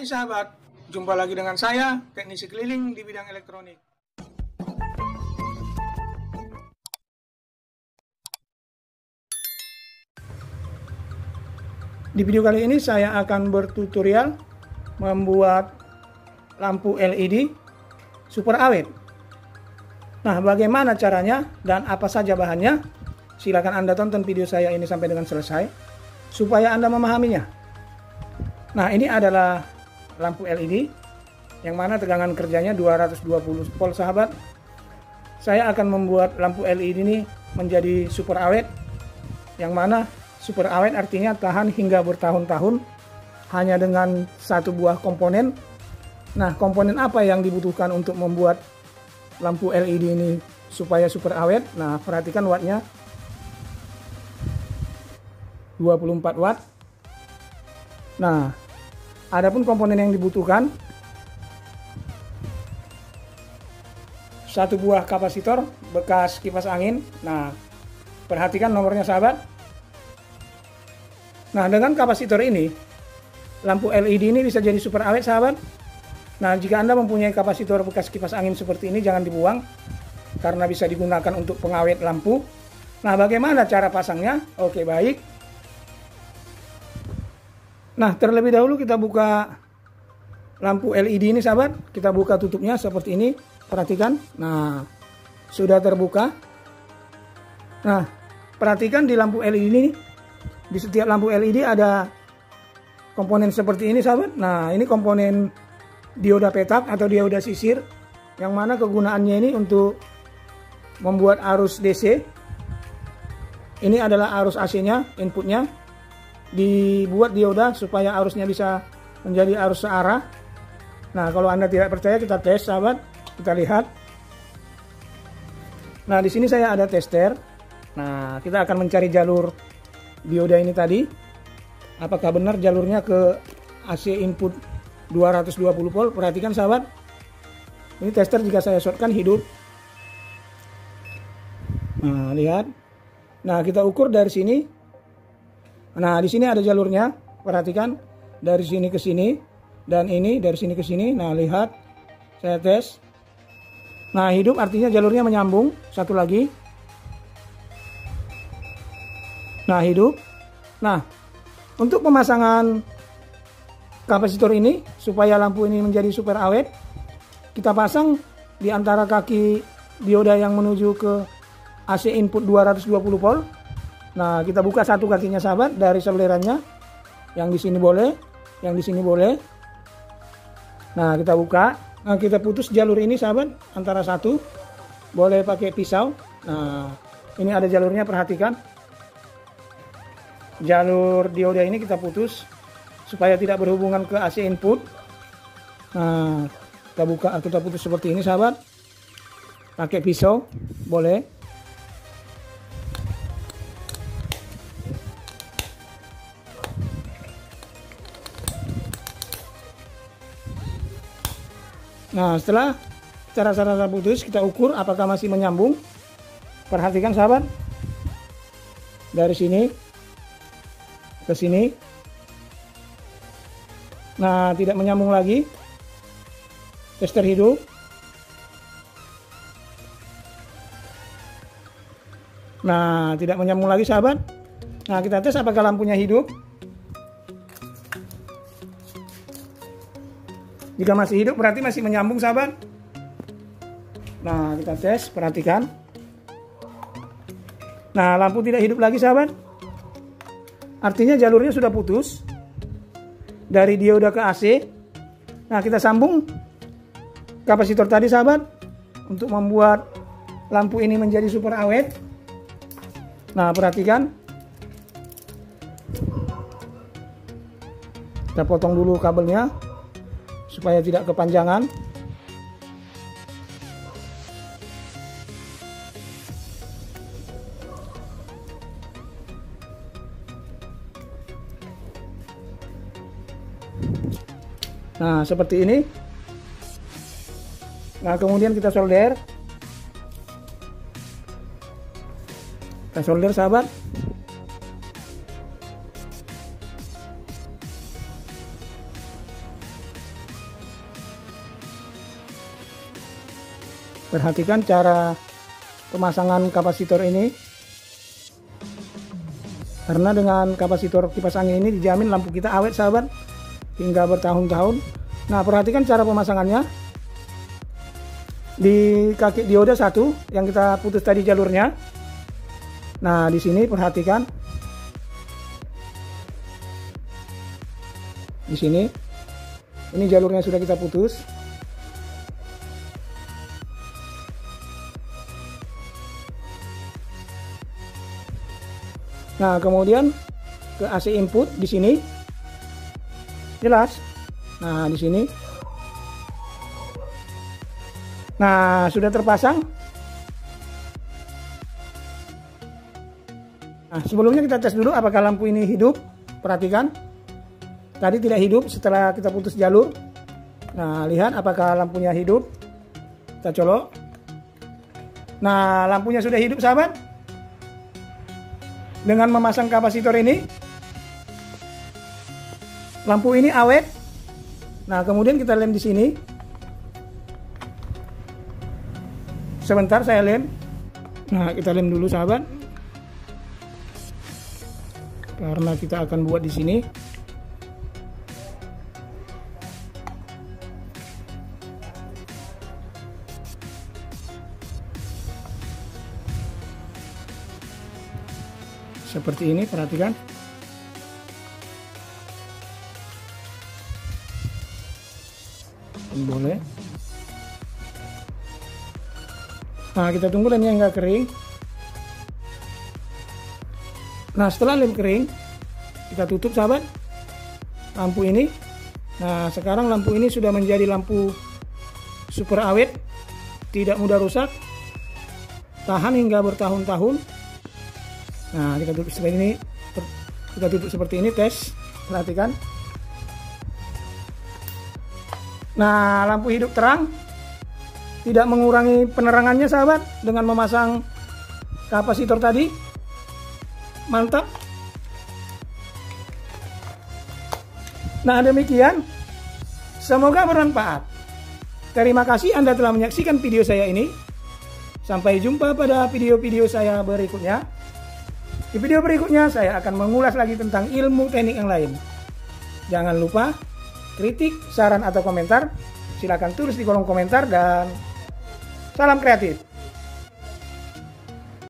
Hai sahabat, jumpa lagi dengan saya, teknisi keliling di bidang elektronik. Di video kali ini saya akan bertutorial membuat lampu LED super awet. Nah, bagaimana caranya dan apa saja bahannya? Silakan Anda tonton video saya ini sampai dengan selesai supaya Anda memahaminya. Nah, ini adalah lampu LED yang mana tegangan kerjanya 220 volt sahabat. Saya akan membuat lampu LED ini menjadi super awet yang mana super awet artinya tahan hingga bertahun-tahun hanya dengan satu buah komponen. Nah, komponen apa yang dibutuhkan untuk membuat lampu LED ini supaya super awet? Nah, perhatikan wattnya 24 watt. Nah, adapun komponen yang dibutuhkan satu buah kapasitor bekas kipas angin. Nah, perhatikan nomornya sahabat. Nah, dengan kapasitor ini lampu LED ini bisa jadi super awet sahabat. Nah, jika Anda mempunyai kapasitor bekas kipas angin seperti ini jangan dibuang karena bisa digunakan untuk pengawet lampu. Nah, bagaimana cara pasangnya? Oke, baik. Nah, terlebih dahulu kita buka lampu LED ini sahabat. Kita buka tutupnya seperti ini. Perhatikan. Nah, sudah terbuka. Nah, perhatikan di lampu LED ini. Di setiap lampu LED ada komponen seperti ini sahabat. Nah, ini komponen dioda petak atau dioda sisir. Yang mana kegunaannya ini untuk membuat arus DC. Ini adalah arus AC-nya, inputnya dibuat dioda supaya arusnya bisa menjadi arus searah. Nah, kalau Anda tidak percaya kita tes, sahabat. Kita lihat. Nah, di sini saya ada tester. Nah, kita akan mencari jalur dioda ini tadi. Apakah benar jalurnya ke AC input 220 volt? Perhatikan sahabat. Ini tester jika saya shortkan hidup. Nah, lihat. Nah, kita ukur dari sini Nah, di sini ada jalurnya. Perhatikan dari sini ke sini dan ini dari sini ke sini. Nah, lihat. Saya tes. Nah, hidup artinya jalurnya menyambung. Satu lagi. Nah, hidup. Nah, untuk pemasangan kapasitor ini supaya lampu ini menjadi super awet, kita pasang di antara kaki dioda yang menuju ke AC input 220 volt Nah, kita buka satu kakinya sahabat dari selerannya. Yang di sini boleh, yang di sini boleh. Nah, kita buka. Nah, kita putus jalur ini sahabat antara satu. Boleh pakai pisau. Nah, ini ada jalurnya perhatikan. Jalur dioda ini kita putus supaya tidak berhubungan ke AC input. Nah, kita buka kita putus seperti ini sahabat. Pakai pisau boleh. Nah, setelah cara-cara putus, kita ukur apakah masih menyambung. Perhatikan sahabat. Dari sini ke sini. Nah, tidak menyambung lagi. Tester hidup. Nah, tidak menyambung lagi sahabat. Nah, kita tes apakah lampunya hidup. Jika masih hidup berarti masih menyambung sahabat. Nah, kita tes, perhatikan. Nah, lampu tidak hidup lagi sahabat. Artinya jalurnya sudah putus. Dari dioda ke AC. Nah, kita sambung kapasitor tadi sahabat. Untuk membuat lampu ini menjadi super awet. Nah, perhatikan. Kita potong dulu kabelnya supaya tidak kepanjangan Nah, seperti ini. Nah, kemudian kita solder. Kita solder, sahabat. Perhatikan cara pemasangan kapasitor ini. Karena dengan kapasitor kipas angin ini dijamin lampu kita awet sahabat hingga bertahun-tahun. Nah, perhatikan cara pemasangannya. Di kaki dioda satu yang kita putus tadi jalurnya. Nah, di sini perhatikan. Di sini. Ini jalurnya sudah kita putus. Nah, kemudian ke AC input di sini. Jelas. Nah, di sini. Nah, sudah terpasang. Nah, sebelumnya kita tes dulu apakah lampu ini hidup. Perhatikan. Tadi tidak hidup setelah kita putus jalur. Nah, lihat apakah lampunya hidup. Kita colok. Nah, lampunya sudah hidup, sahabat dengan memasang kapasitor ini lampu ini awet. Nah kemudian kita lem di sini. Sebentar saya lem. Nah kita lem dulu sahabat. Karena kita akan buat di sini seperti ini perhatikan. Boleh. Nah kita tunggu lemnya nggak kering. Nah setelah lem kering kita tutup sahabat. Lampu ini. Nah sekarang lampu ini sudah menjadi lampu super awet tidak mudah rusak tahan hingga bertahun-tahun nah kita tutup seperti ini. Kita tutup seperti ini tes. Perhatikan. Nah lampu hidup terang. Tidak mengurangi penerangannya sahabat dengan memasang kapasitor tadi. Mantap. Nah demikian. Semoga bermanfaat. Terima kasih anda telah menyaksikan video saya ini. Sampai jumpa pada video-video saya berikutnya di video berikutnya saya akan mengulas lagi tentang ilmu teknik yang lain. Jangan lupa kritik, saran atau komentar silahkan tulis di kolom komentar dan salam kreatif.